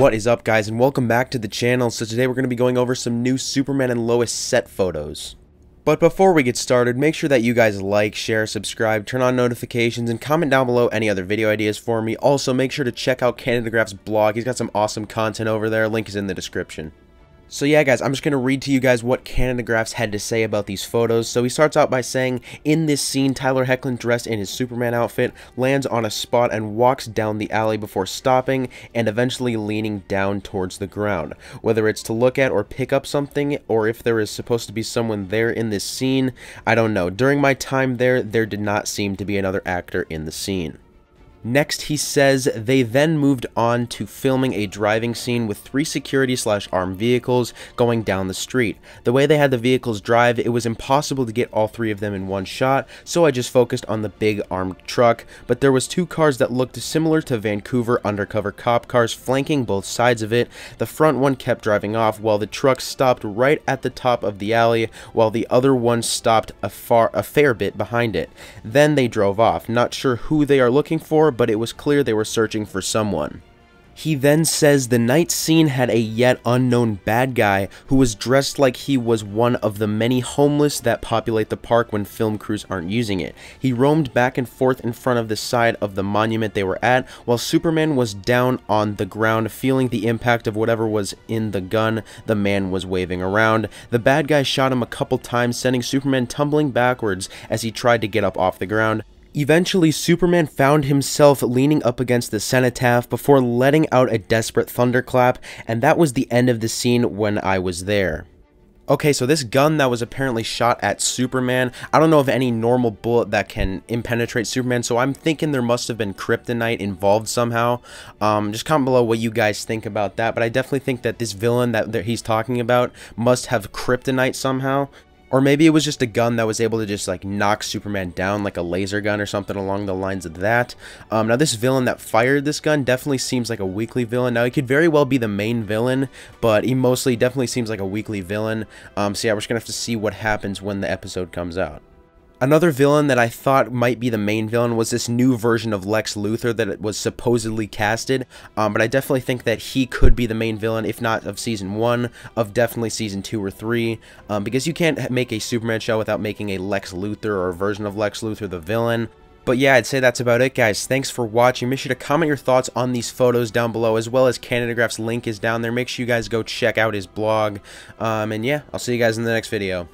What is up guys and welcome back to the channel. So today we're going to be going over some new Superman and Lois set photos. But before we get started, make sure that you guys like, share, subscribe, turn on notifications, and comment down below any other video ideas for me. Also, make sure to check out Canadagraph's blog. He's got some awesome content over there. Link is in the description. So yeah guys, I'm just going to read to you guys what Canadagraphs had to say about these photos. So he starts out by saying, in this scene, Tyler Hoechlin dressed in his Superman outfit, lands on a spot and walks down the alley before stopping and eventually leaning down towards the ground. Whether it's to look at or pick up something, or if there is supposed to be someone there in this scene, I don't know. During my time there, there did not seem to be another actor in the scene. Next, he says they then moved on to filming a driving scene with three security slash armed vehicles going down the street. The way they had the vehicles drive, it was impossible to get all three of them in one shot, so I just focused on the big armed truck, but there was two cars that looked similar to Vancouver undercover cop cars flanking both sides of it. The front one kept driving off while the truck stopped right at the top of the alley while the other one stopped a far a fair bit behind it. Then they drove off. Not sure who they are looking for, but it was clear they were searching for someone. He then says the night scene had a yet unknown bad guy who was dressed like he was one of the many homeless that populate the park when film crews aren't using it. He roamed back and forth in front of the side of the monument they were at while Superman was down on the ground feeling the impact of whatever was in the gun the man was waving around. The bad guy shot him a couple times sending Superman tumbling backwards as he tried to get up off the ground. Eventually, Superman found himself leaning up against the cenotaph before letting out a desperate thunderclap, and that was the end of the scene when I was there. Okay, so this gun that was apparently shot at Superman, I don't know of any normal bullet that can impenetrate Superman, so I'm thinking there must have been kryptonite involved somehow. Um, just comment below what you guys think about that, but I definitely think that this villain that he's talking about must have kryptonite somehow. Or maybe it was just a gun that was able to just like knock Superman down like a laser gun or something along the lines of that. Um, now this villain that fired this gun definitely seems like a weekly villain. Now he could very well be the main villain, but he mostly definitely seems like a weekly villain. Um, so yeah, we're just to have to see what happens when the episode comes out. Another villain that I thought might be the main villain was this new version of Lex Luthor that was supposedly casted, um, but I definitely think that he could be the main villain, if not of Season 1, of definitely Season 2 or 3, um, because you can't make a Superman show without making a Lex Luthor or a version of Lex Luthor the villain. But yeah, I'd say that's about it, guys. Thanks for watching. Make sure to comment your thoughts on these photos down below, as well as Canadagraph's link is down there. Make sure you guys go check out his blog. Um, and yeah, I'll see you guys in the next video.